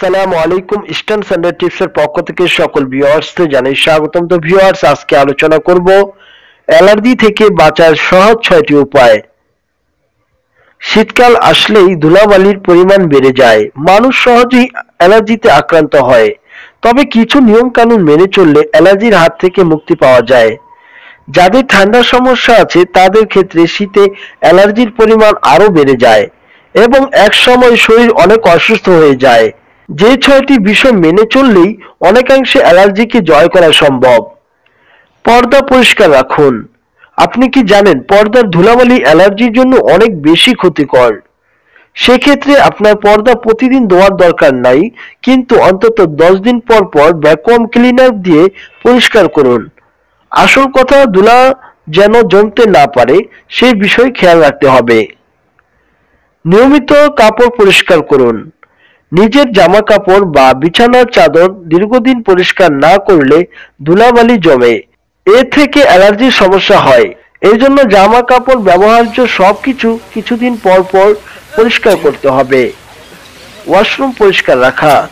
আসসালামু আলাইকুম, eastern Sunday টিপসের পক্ষ থেকে সকল ভিউয়ার্সদের জানাই স্বাগতম। তো ভিউয়ার্স, আজকে আলোচনা করব অ্যালার্জি থেকে বাঁচার সহজ ছয়টি উপায়। শীতকাল আসলেই ধুলাবালির পরিমাণ বেড়ে যায়। মানুষ সহজেই অ্যালার্জিতে আক্রান্ত হয়। তবে কিছু নিয়ম কানুন মেনে চললে অ্যালার্জির হাত থেকে মুক্তি পাওয়া যায়। যাদের ঠান্ডার সমস্যা আছে, তাদের ক্ষেত্রে শীতে অ্যালার্জির পরিমাণ আরও বেড়ে যায় এবং এক সময় শরীর অনেক অসুস্থ হয়ে যায়। যে ছয়টি বিষয় মেনে চললেই অনেকাংশে অ্যালার্জিকে জয় করা সম্ভব। পর্দা পরিষ্কার রাখুন। আপনি কি জানেন, পর্দার ধুলাবালি অ্যালার্জির জন্য অনেক বেশি ক্ষতিকর। সেক্ষেত্রে আপনার পর্দা প্রতিদিন ধোয়ার দরকার নাই, কিন্তু অন্তত দশ দিন পর পর ভ্যাকুয়াম ক্লিনার দিয়ে পরিষ্কার করুন। আসল কথা, ধুলা যেন জমতে না পারে সেই বিষয় খেয়াল রাখতে হবে। নিয়মিত কাপড় পরিষ্কার করুন। নিজের জামা কাপড় বা বিছানার চাদর দীর্ঘদিন পরিষ্কার না করলে ধুলাবালি জমে। এ থেকে অ্যালার্জির সমস্যা হয়। এই জন্য জামা কাপড় ব্যবহার্য সবকিছু কিছুদিন পর পর পরিষ্কার করতে হবে। ওয়াশরুম পরিষ্কার রাখা।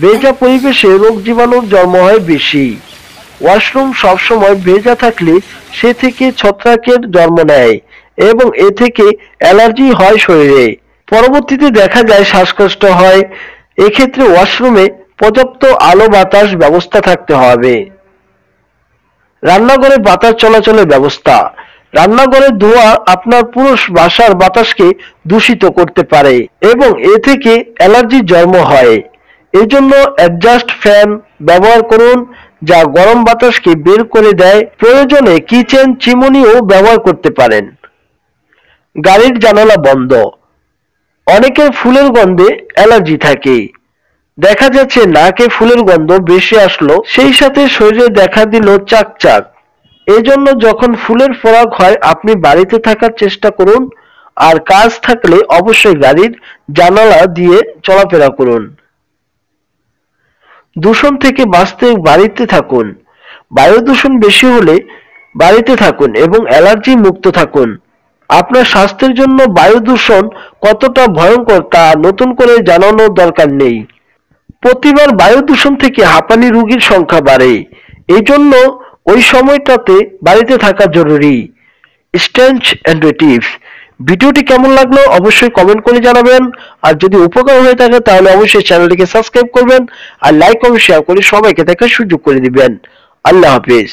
ভেজা পরিবেশে রোগ জীবাণুর জন্ম হয় বেশি। ওয়াশরুম সবসময় ভেজা থাকলে সে থেকে ছত্রাকের জন্ম নেয় এবং এ থেকে অ্যালার্জি হয় শরীরে। পরবর্তীতে দেখা যায় শ্বাসকষ্ট হয়। এক্ষেত্রে ওয়াশরুমে পর্যাপ্ত আলো বাতাস ব্যবস্থা থাকতে হবে। রান্নাঘরে বাতাস চলাচলের ব্যবস্থা। রান্নাঘরের ধোঁয়া আপনার পুরো বাসার বাতাসকে দূষিত করতে পারে এবং এ থেকে অ্যালার্জির জন্ম হয়। এজন্য অ্যাডজাস্ট ফ্যান ব্যবহার করুন, যা গরম বাতাসকে বের করে দেয়। প্রয়োজনে কিচেন চিমনিও ব্যবহার করতে পারেন। গাড়ির জানালা বন্ধ। অনেকের ফুলের গন্ধে অ্যালার্জি থাকে। দেখা যাচ্ছে নাকে ফুলের গন্ধ বেশি আসলো, সেই সাথে শরীরে দেখা দিল চাকচাক। এজন্য যখন ফুলের ফরাক হয়, আপনি বাড়িতে থাকার চেষ্টা করুন, আর কাজ থাকলে অবশ্যই গাড়ির জানালা দিয়ে চলাফেরা করুন। দূষণ থেকে বাঁচতে বাড়িতে থাকুন। বায়ু দূষণ বেশি হলে বাড়িতে থাকুন এবং অ্যালার্জি মুক্ত থাকুন। আপনার স্বাস্থ্যের জন্য বায়ু দূষণ কতটা ভয়ঙ্কর তা নতুন করে জানানোর দরকার নেই। প্রতিবার বায়ু দূষণ থেকে হাঁপানি রোগীর সংখ্যা বাড়ে। এই জন্য ওই সময়টাতে বাড়িতে থাকা জরুরি। স্ট্যান্স অ্যান্ড টিপস ভিডিওটি কেমন লাগল অবশ্যই কমেন্ট করে জানাবেন। আর যদি উপকার হয়ে থাকে তাহলে অবশ্যই চ্যানেলটিকে সাবস্ক্রাইব করবেন। আর লাইক এবং শেয়ার করে সবাইকে দেখার সুযোগ করে দিবেন। আল্লাহ হাফিজ।